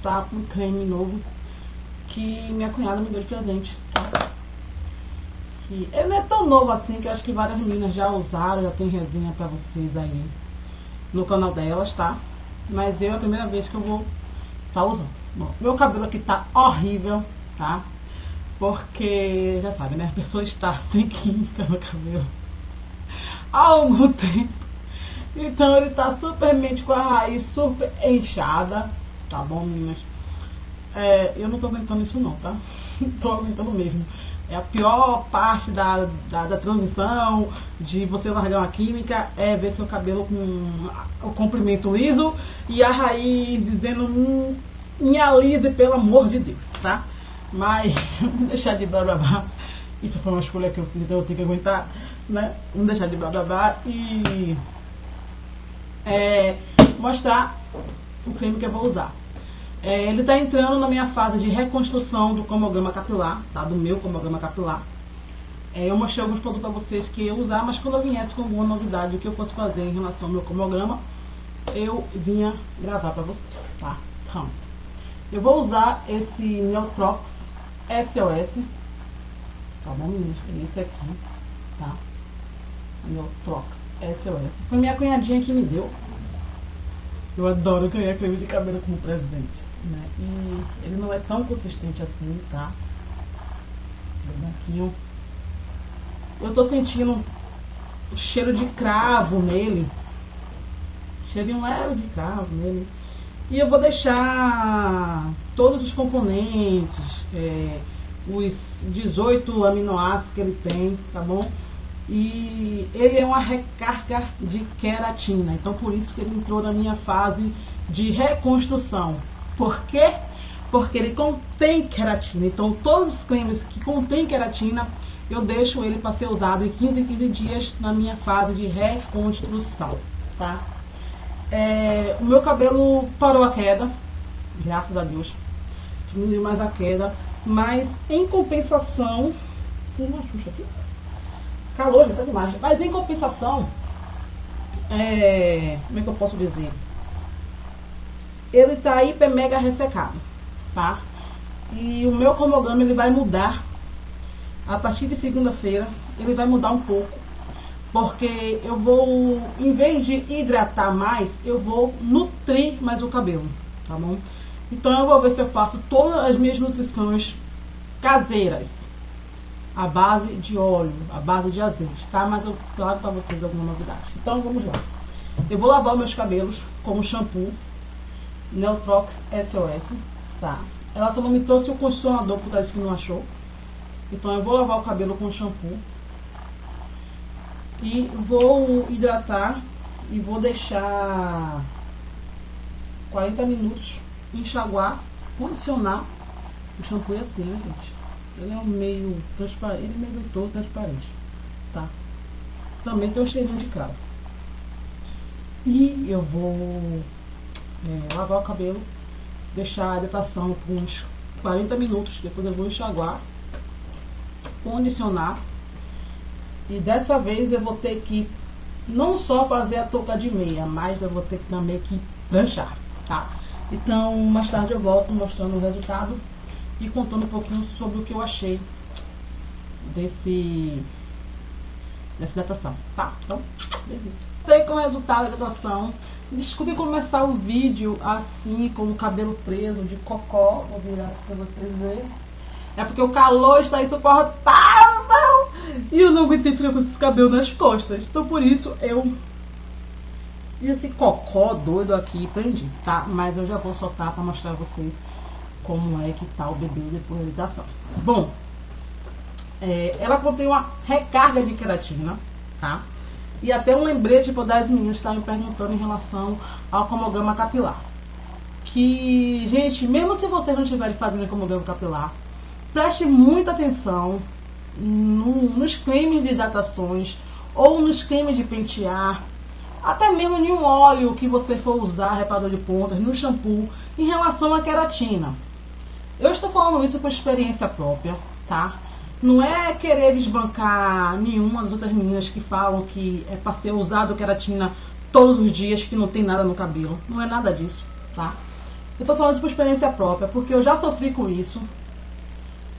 mostrar um creme novo que minha cunhada me deu de presente, tá? Que ele não é tão novo assim, que eu acho que várias meninas já usaram, já tem resenha pra vocês aí no canal delas, tá? Mas eu é a primeira vez que eu vou tá usando. Bom, meu cabelo aqui tá horrível, tá? Porque, já sabe, né? A pessoa está sem química no cabelo há algum tempo. Então ele tá supermente com a raiz super inchada, tá bom, meninas? É, eu não tô aguentando isso não, tá? tô aguentando mesmo. É a pior parte da, da, da, transição, de você largar uma química, é ver seu cabelo com o comprimento liso e a raiz dizendo hum, me alise, pelo amor de Deus, tá? Mas vamos deixar de blá blá blá. Isso foi uma escolha que eu fiz, então eu tenho que aguentar, né? Vamos deixar de blá blá blá e é, mostrar o creme que eu vou usar. É, ele está entrando na minha fase de reconstrução do comograma capilar, tá? Do meu comograma capilar. É, eu mostrei alguns produtos para vocês que eu usar, mas quando eu viesse com alguma novidade, que eu fosse fazer em relação ao meu comograma, eu vinha gravar para vocês, tá? Então, eu vou usar esse Neutrox SOS, tá bom, meninas? É esse aqui, tá? Neutrox SOS. Foi minha cunhadinha que me deu. Eu adoro ganhar creme de cabelo como presente, né? E ele não é tão consistente assim, tá? Branquinho. Eu tô sentindo o cheiro de cravo nele. Cheirinho leve de cravo nele. E eu vou deixar todos os componentes, é, os 18 aminoácidos que ele tem, tá bom? E ele é uma recarga de queratina, então por isso que ele entrou na minha fase de reconstrução. Por quê? Porque ele contém queratina, então todos os cremes que contêm queratina, eu deixo ele para ser usado em 15 em 15 dias na minha fase de reconstrução, tá? É, o meu cabelo parou a queda, graças a Deus. Diminuiu mais a queda. Mas em compensação. Tem uma xuxa aqui? Calor, já tá demais. Mas em compensação. É, como é que eu posso dizer? Ele tá hiper mega ressecado, tá? E o meu cromograma ele vai mudar. A partir de segunda-feira, ele vai mudar um pouco porque eu vou, em vez de hidratar mais, eu vou nutrir mais o cabelo, tá bom? Então eu vou ver se eu faço todas as minhas nutrições caseiras, a base de óleo, a base de azeite, tá? Mas eu trago para vocês alguma novidade. Então vamos lá. Eu vou lavar meus cabelos com o shampoo Neutrox SOS, tá? Ela só não me trouxe o condicionador ela disse que não achou. Então eu vou lavar o cabelo com shampoo e vou hidratar e vou deixar 40 minutos enxaguar, condicionar. O shampoo é assim, né, gente? Ele é um meio transparente, ele é meio todo transparente, tá? Também tem um cheirinho de cravo. E eu vou é, lavar o cabelo, deixar a hidratação por uns 40 minutos, depois eu vou enxaguar, condicionar e dessa vez eu vou ter que não só fazer a touca de meia, mas eu vou ter também que pranchar, tá? Então, mais tarde eu volto mostrando o resultado e contando um pouquinho sobre o que eu achei desse dessa datação, tá? Então, beijo. Sei com o resultado da datação. Desculpe começar o vídeo assim, com o cabelo preso de cocó. Vou virar para vocês verem. É porque o calor está insuportável e eu não aguentei ficar com esses cabelos nas costas. Então por isso eu e esse cocó doido aqui prendi, tá? Mas eu já vou soltar para mostrar a vocês como é que tá o bebê depois da realização. Bom, é, ela contém uma recarga de queratina, tá? E até um lembrete para das meninas que estavam me perguntando em relação ao comograma capilar. Que, gente, mesmo se vocês não estiverem fazendo comograma capilar, Preste muita atenção no, nos cremes de hidratações ou nos cremes de pentear, até mesmo em um óleo que você for usar, reparador de pontas, no shampoo, em relação à queratina. Eu estou falando isso por experiência própria, tá? Não é querer desbancar nenhuma das outras meninas que falam que é para ser usado queratina todos os dias, que não tem nada no cabelo. Não é nada disso, tá? Eu tô falando isso por experiência própria, porque eu já sofri com isso.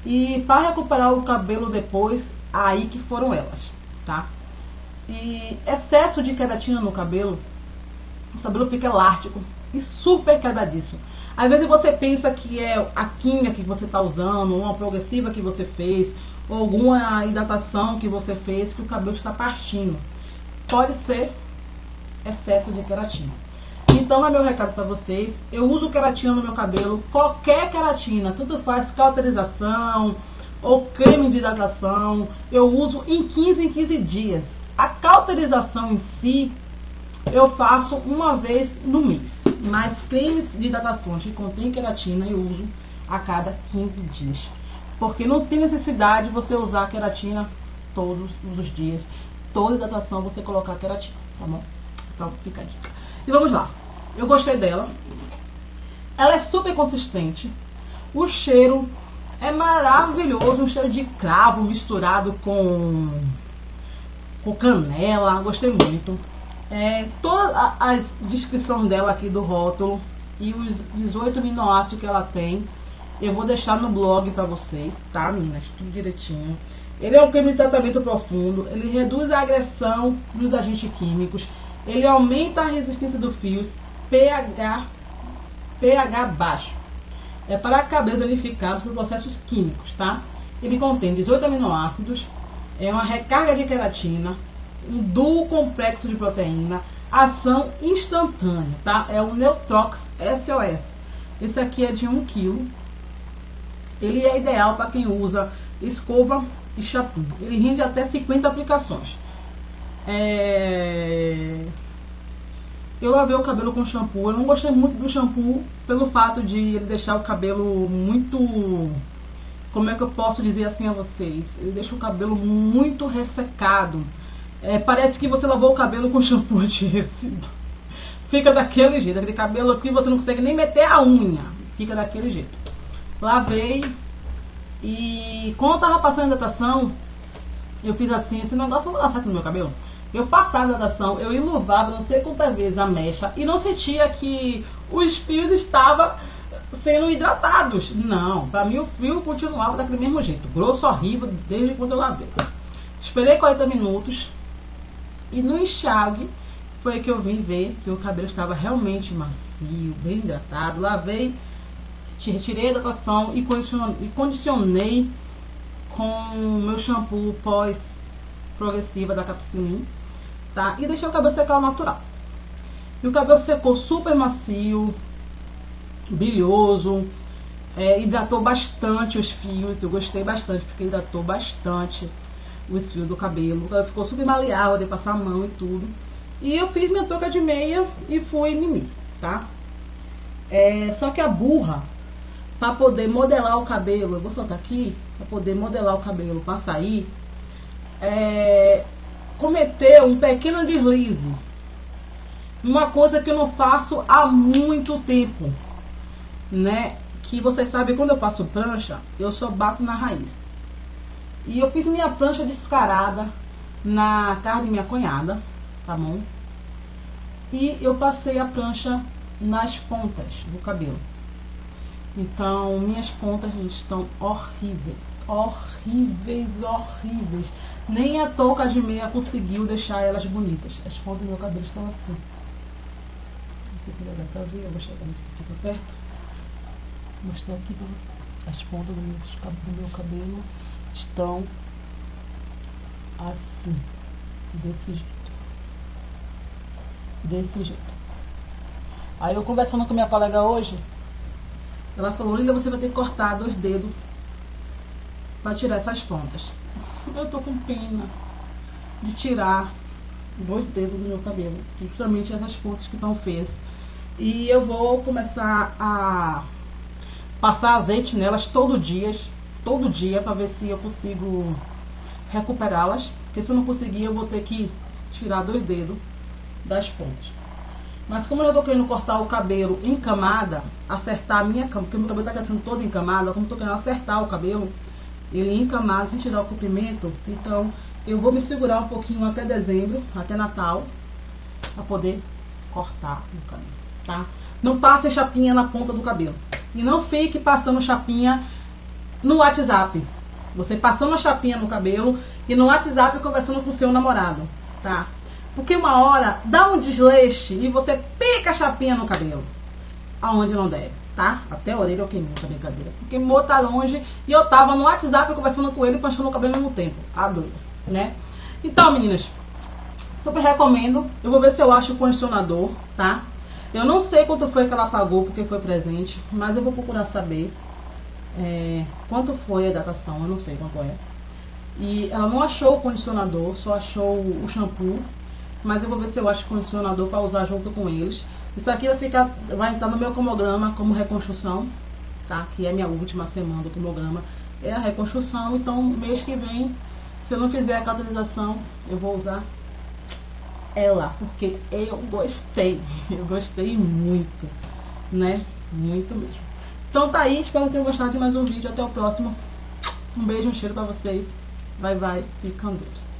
E para recuperar o cabelo depois, aí que foram elas, tá? E excesso de queratina no cabelo, o cabelo fica elástico e super quebradiço. Às vezes você pensa que é a química que você está usando, uma progressiva que você fez, ou alguma hidratação que você fez que o cabelo está partindo. Pode ser excesso de queratina. Então, é meu recado para vocês. Eu uso queratina no meu cabelo, qualquer queratina, tanto faz cauterização ou creme de hidratação, eu uso em 15 em 15 dias. A cauterização em si, eu faço uma vez no mês. Mas cremes de hidratações que contém queratina eu uso a cada 15 dias. Porque não tem necessidade de você usar queratina todos os dias. Toda hidratação você colocar queratina, tá bom? Então fica a dica. E vamos lá. Eu gostei dela. Ela é super consistente. O cheiro é maravilhoso, um cheiro de cravo misturado com, com canela. Gostei muito. É, toda a, a, descrição dela aqui do rótulo e os 18 aminoácidos que ela tem, eu vou deixar no blog para vocês, tá, meninas? Tudo direitinho. Ele é um creme de tratamento profundo, ele reduz a agressão dos agentes químicos, ele aumenta a resistência do fios, pH, pH baixo. É para cabelo danificados por processos químicos, tá? Ele contém 18 aminoácidos, é uma recarga de queratina, um duo complexo de proteína, ação instantânea, tá? É o Neutrox SOS. Esse aqui é de 1 kg. Ele é ideal para quem usa escova e shampoo. Ele rende até 50 aplicações. É... Eu lavei o cabelo com shampoo. Eu não gostei muito do shampoo pelo fato de ele deixar o cabelo muito. Como é que eu posso dizer assim a vocês? Ele deixa o cabelo muito ressecado. É, parece que você lavou o cabelo com shampoo de resíduo. Fica daquele jeito, aquele cabelo que você não consegue nem meter a unha. Fica daquele jeito. Lavei e quando eu tava passando a hidratação, eu fiz assim, esse negócio não dar certo no meu cabelo. Eu passava a hidratação, eu iluvava não sei quantas vezes a mecha e não sentia que os fios estavam sendo hidratados. Não, para mim o fio continuava daquele mesmo jeito, grosso, horrível, desde quando eu lavei. Esperei 40 minutos, e no enxágue foi que eu vim ver que o cabelo estava realmente macio, bem hidratado. Lavei, retirei a hidratação e condicionei com meu shampoo pós progressiva da Capsilin, tá? E deixei o cabelo secar natural. E o cabelo secou super macio, brilhoso, é, hidratou bastante os fios. Eu gostei bastante porque hidratou bastante os fios do cabelo. Ficou super maleável, de passar a mão e tudo. E eu fiz minha touca de meia e fui mimir, tá? É, só que a burra, para poder modelar o cabelo, eu vou soltar aqui, para poder modelar o cabelo para sair, é, cometeu um pequeno deslize. Uma coisa que eu não faço há muito tempo, né? Que vocês sabem, quando eu faço prancha, eu só bato na raiz. E eu fiz minha prancha descarada na casa de minha cunhada, tá bom? E eu passei a prancha nas pontas do cabelo. Então, minhas pontas estão horríveis. Horríveis, horríveis. Nem a touca de meia conseguiu deixar elas bonitas. As pontas do meu cabelo estão assim. Não sei se vai dar pra ver. Eu vou chegar aqui pra perto. Vou mostrar aqui pra vocês. As pontas do meu cabelo estão assim, desse jeito. Desse jeito. Aí eu conversando com minha colega hoje, ela falou, Linda, você vai ter que cortar dois dedos para tirar essas pontas. Eu tô com pena de tirar dois dedos do meu cabelo, justamente essas pontas que estão feias. E eu vou começar a passar azeite nelas todo dia, todo dia para ver se eu consigo recuperá-las. Porque se eu não conseguir, eu vou ter que tirar dois dedos das pontas. Mas como eu estou querendo cortar o cabelo em camada, acertar a minha camada, porque meu cabelo está crescendo todo em camada, como estou querendo acertar o cabelo, ele em camada, sem tirar o comprimento, então eu vou me segurar um pouquinho até dezembro, até Natal, para poder cortar o cabelo, tá? Não passe chapinha na ponta do cabelo. E não fique passando chapinha no WhatsApp. Você passando a chapinha no cabelo e no WhatsApp conversando com o seu namorado, tá? Porque uma hora dá um desleixo e você pica a chapinha no cabelo. Aonde não deve, tá? Até a orelha eu queimou essa brincadeira. Porque queimou tá longe e eu tava no WhatsApp conversando com ele e panchando o cabelo ao mesmo tempo. A doida, né? Então, meninas, super recomendo. Eu vou ver se eu acho o condicionador, tá? Eu não sei quanto foi que ela pagou porque foi presente, mas eu vou procurar saber é, quanto foi a datação, eu não sei quanto é. E ela não achou o condicionador, só achou o shampoo. Mas eu vou ver se eu acho o condicionador para usar junto com eles. Isso aqui vai, ficar, vai entrar no meu cronograma como reconstrução, tá? Que é minha última semana do cronograma. É a reconstrução, então mês que vem, se eu não fizer a catalisação, eu vou usar ela, porque eu gostei, eu gostei muito, né? Muito mesmo. Então tá aí, espero que tenham gostado de mais um vídeo. Até o próximo. Um beijo, um cheiro pra vocês. Vai, vai, fique com Deus.